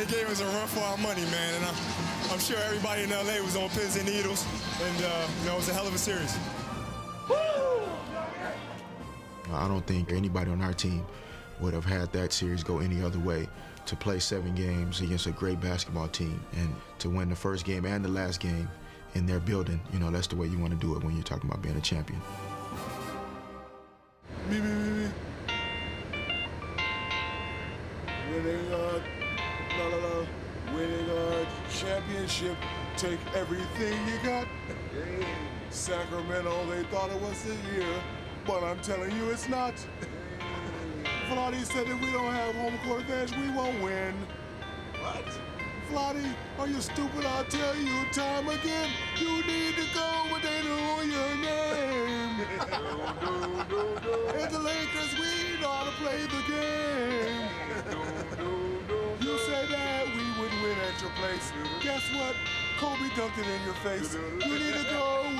they gave us a run for our money, man. And I'm, I'm sure everybody in LA was on pins and needles. And, uh, you know, it was a hell of a series. I don't think anybody on our team would have had that series go any other way. To play seven games against a great basketball team and to win the first game and the last game in their building, you know, that's the way you want to do it when you're talking about being a champion. Me, me, me, me. Winning a, la la la, winning a championship. Take everything you got. Sacramento, they thought it was the year, but I'm telling you it's not. Vlade said that we don't have home court advantage, we won't win. What? Vlade, are you stupid? I'll tell you time again. You need place. Guess what? Kobe dunked it in your face. You need to go